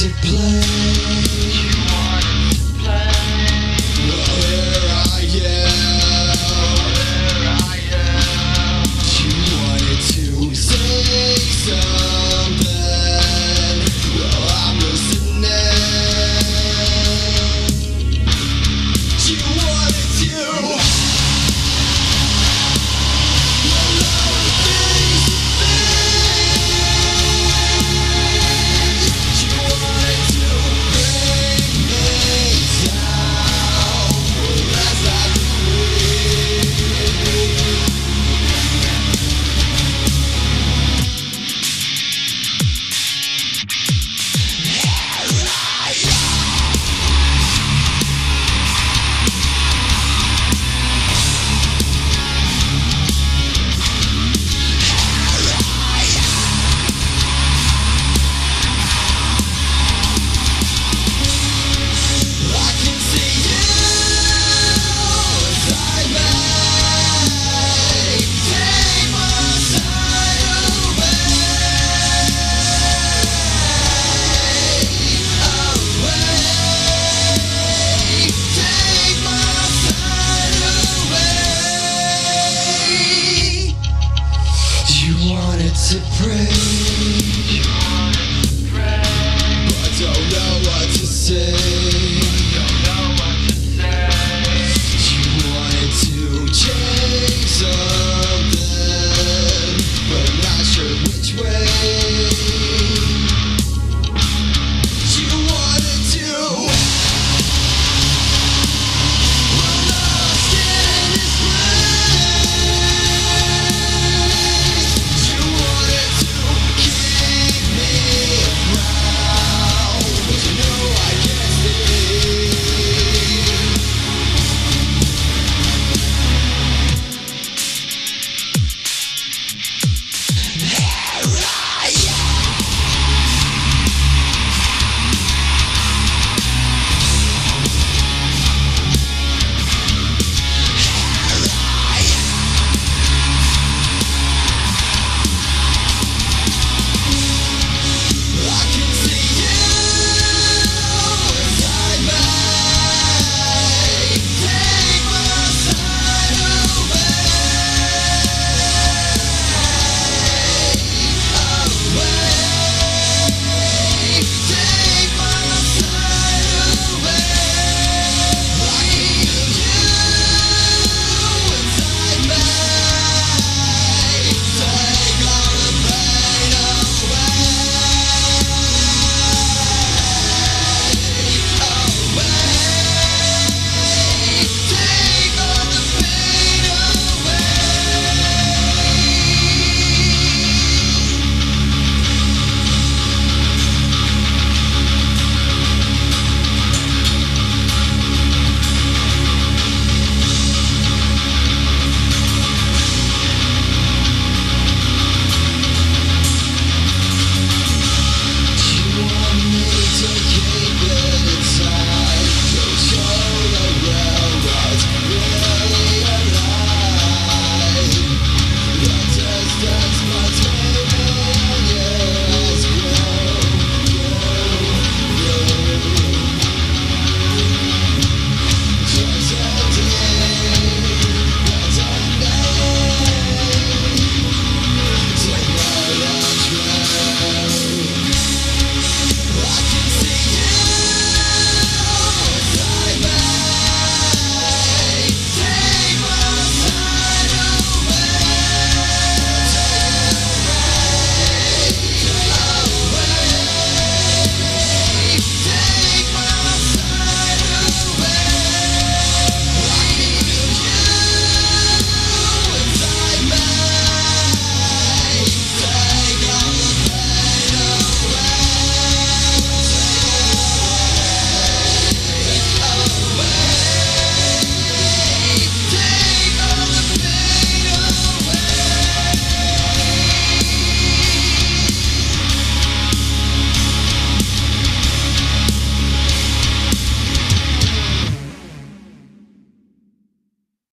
to play. free.